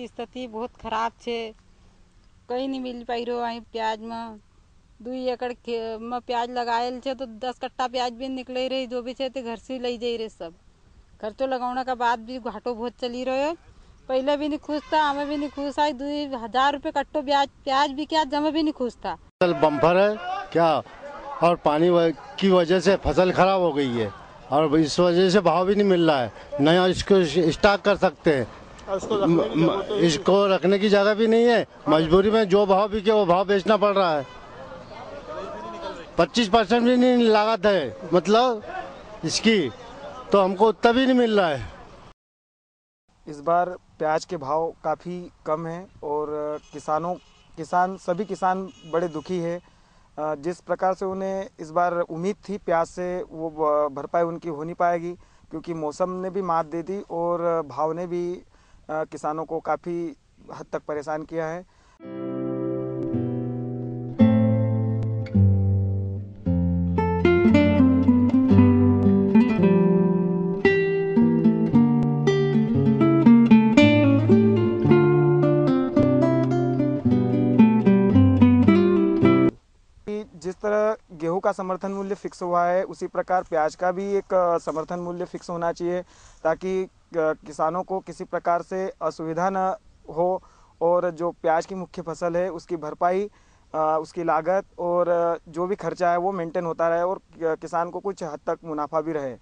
स्थिति बहुत खराब छे। कहीं नहीं मिल पाई रहो आई प्याज में। दुई एकड़ के में प्याज लगायल छे तो दस कट्टा प्याज भी निकले रही, जो भी छे ते घर से ले जाई रहे सब। खर्चो लगाने के बाद भी घाटो बहुत चली रहे। पहले भी नहीं खुश था, हमें भी नहीं खुश आई। दुई हज़ार रुपये कट्टो ब्याज प्याज भी क्या, जमे भी नहीं खुश था। फ़सल बम्पर है क्या? और पानी की वजह से फ़सल खराब हो गई है। और इस वजह से भाव भी नहीं मिल रहा है। नया इसको स्टॉक कर सकते हैं। इसको रखने की जगह भी नहीं है। मजबूरी में जो भाव बिके वो भाव बेचना पड़ रहा है। पच्चीस परसेंट भी नहीं लागत है। मतलब इसकी तो हमको उतना भी नहीं मिल रहा है। इस बार प्याज के भाव काफ़ी कम हैं और किसानों, किसान, सभी किसान बड़े दुखी हैं। जिस प्रकार से उन्हें इस बार उम्मीद थी, प्याज से वो भरपाई उनकी हो नहीं पाएगी, क्योंकि मौसम ने भी मात दे दी और भाव ने भी किसानों को काफ़ी हद तक परेशान किया है। जिस तरह गेहूँ का समर्थन मूल्य फिक्स हुआ है, उसी प्रकार प्याज का भी एक समर्थन मूल्य फिक्स होना चाहिए, ताकि किसानों को किसी प्रकार से असुविधा न हो और जो प्याज की मुख्य फ़सल है, उसकी भरपाई उसकी लागत और जो भी खर्चा है वो मेंटेन होता रहे और किसान को कुछ हद तक मुनाफा भी रहे।